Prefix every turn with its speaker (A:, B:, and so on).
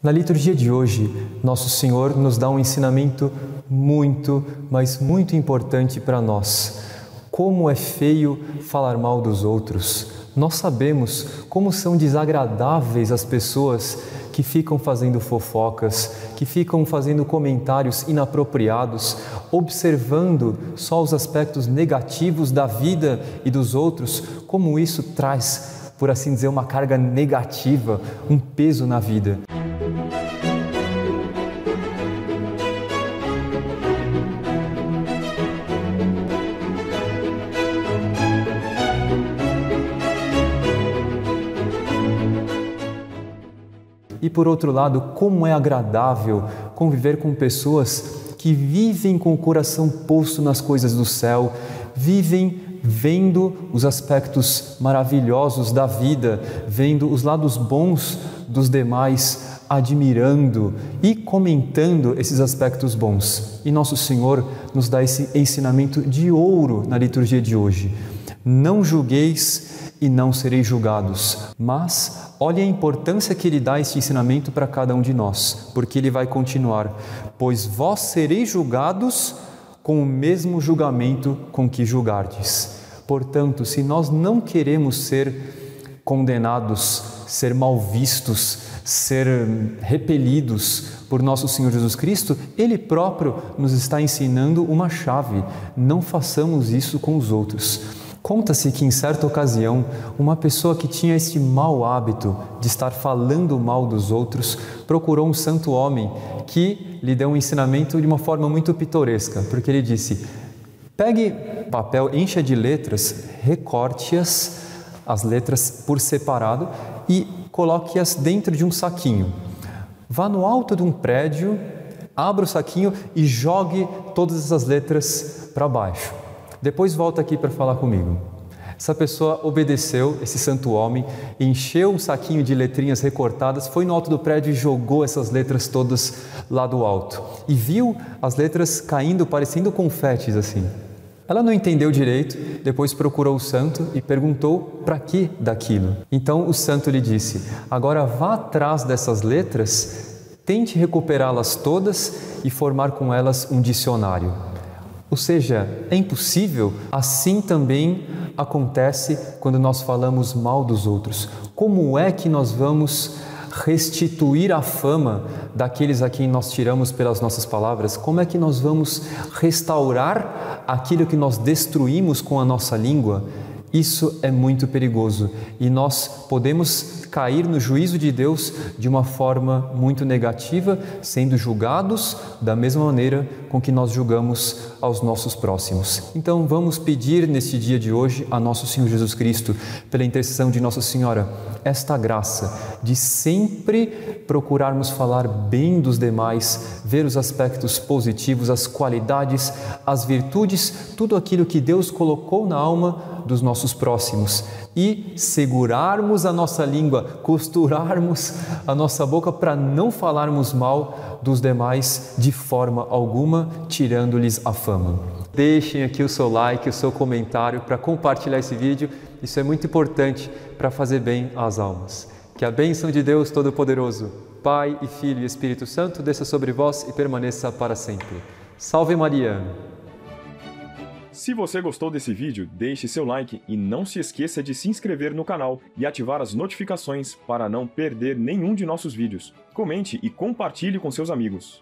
A: Na liturgia de hoje, Nosso Senhor nos dá um ensinamento muito, mas muito importante para nós. Como é feio falar mal dos outros. Nós sabemos como são desagradáveis as pessoas que ficam fazendo fofocas, que ficam fazendo comentários inapropriados, observando só os aspectos negativos da vida e dos outros, como isso traz, por assim dizer, uma carga negativa, um peso na vida. E por outro lado, como é agradável conviver com pessoas que vivem com o coração posto nas coisas do céu, vivem vendo os aspectos maravilhosos da vida, vendo os lados bons dos demais, admirando e comentando esses aspectos bons. E nosso Senhor nos dá esse ensinamento de ouro na liturgia de hoje. Não julgueis e não sereis julgados, mas Olhe a importância que ele dá esse ensinamento para cada um de nós, porque ele vai continuar: Pois vós sereis julgados com o mesmo julgamento com que julgardes. Portanto, se nós não queremos ser condenados, ser mal vistos, ser repelidos por nosso Senhor Jesus Cristo, Ele próprio nos está ensinando uma chave: não façamos isso com os outros. Conta-se que em certa ocasião, uma pessoa que tinha este mau hábito de estar falando mal dos outros procurou um santo homem que lhe deu um ensinamento de uma forma muito pitoresca, porque ele disse: pegue papel, encha de letras, recorte-as, as letras por separado e coloque-as dentro de um saquinho. Vá no alto de um prédio, abra o saquinho e jogue todas essas letras para baixo. Depois volta aqui para falar comigo. Essa pessoa obedeceu esse santo homem, encheu um saquinho de letrinhas recortadas, foi no alto do prédio e jogou essas letras todas lá do alto. E viu as letras caindo, parecendo confetes assim. Ela não entendeu direito, depois procurou o santo e perguntou para que daquilo. Então o santo lhe disse: Agora vá atrás dessas letras, tente recuperá-las todas e formar com elas um dicionário. Ou seja, é impossível, assim também acontece quando nós falamos mal dos outros. Como é que nós vamos restituir a fama daqueles a quem nós tiramos pelas nossas palavras? Como é que nós vamos restaurar aquilo que nós destruímos com a nossa língua? Isso é muito perigoso e nós podemos cair no juízo de Deus de uma forma muito negativa, sendo julgados da mesma maneira com que nós julgamos aos nossos próximos. Então vamos pedir neste dia de hoje a nosso Senhor Jesus Cristo, pela intercessão de Nossa Senhora, esta graça de sempre procurarmos falar bem dos demais, ver os aspectos positivos, as qualidades, as virtudes, tudo aquilo que Deus colocou na alma dos nossos próximos e segurarmos a nossa língua, costurarmos a nossa boca para não falarmos mal dos demais de forma alguma, tirando-lhes a fama. Deixem aqui o seu like, o seu comentário para compartilhar esse vídeo, isso é muito importante para fazer bem às almas. Que a bênção de Deus Todo-Poderoso, Pai e Filho e Espírito Santo desça sobre vós e permaneça para sempre. Salve Maria!
B: Se você gostou desse vídeo, deixe seu like e não se esqueça de se inscrever no canal e ativar as notificações para não perder nenhum de nossos vídeos. Comente e compartilhe com seus amigos.